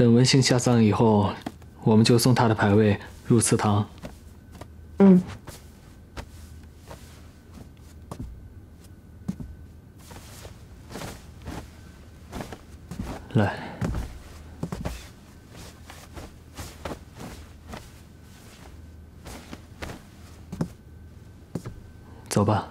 等文兴下葬以后，我们就送他的牌位入祠堂。嗯。来。走吧。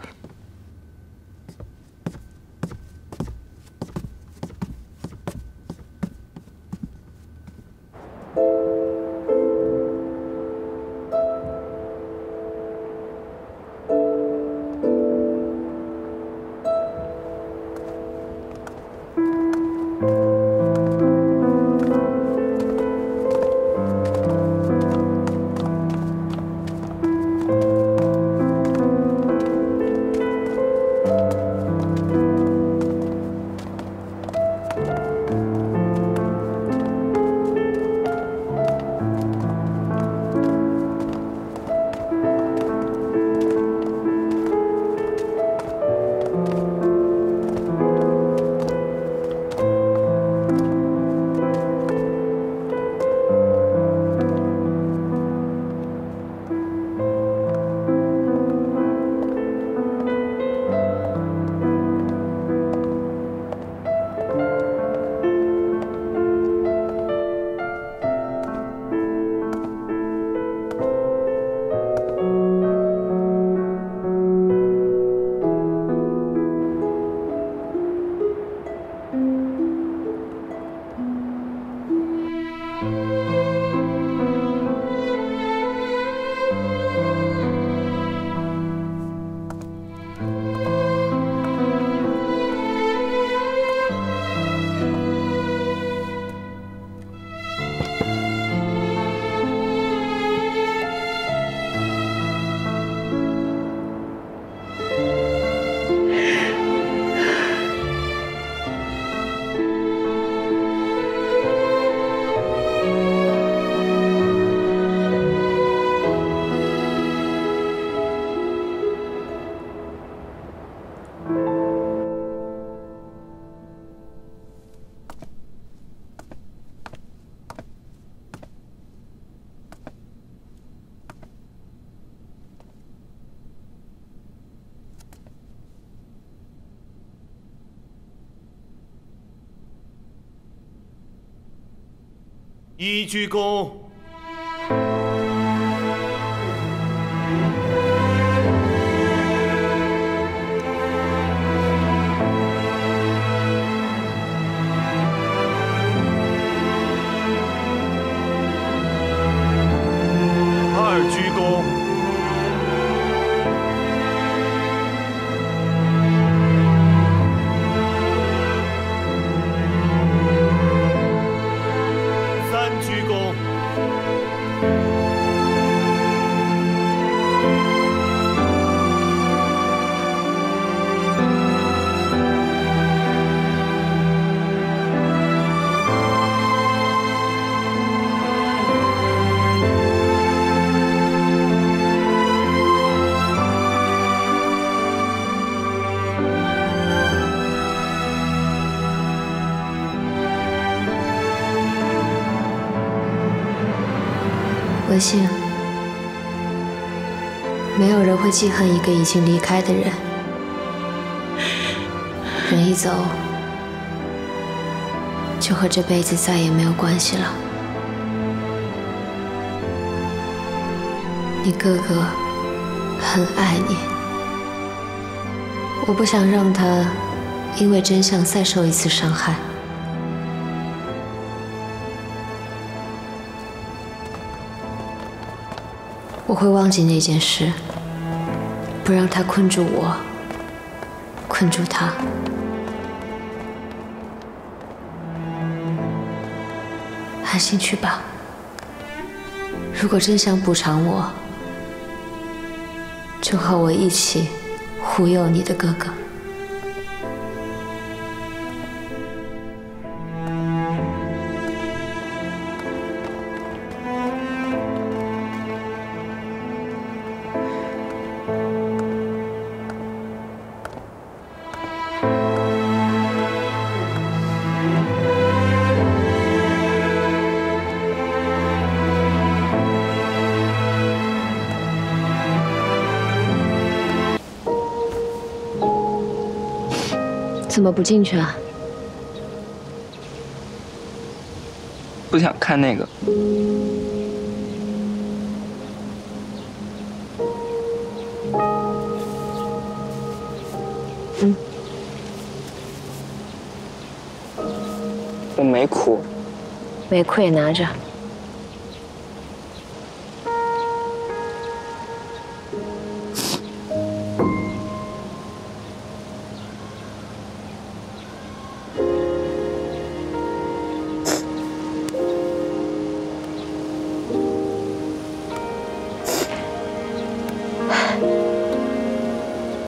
一鞠躬。文信，没有人会记恨一个已经离开的人。人一走，就和这辈子再也没有关系了。你哥哥很爱你，我不想让他因为真相再受一次伤害。我会忘记那件事，不让他困住我，困住他。安心去吧。如果真想补偿我，就和我一起忽悠你的哥哥。怎么不进去啊？不想看那个。嗯，我没哭。没哭也拿着。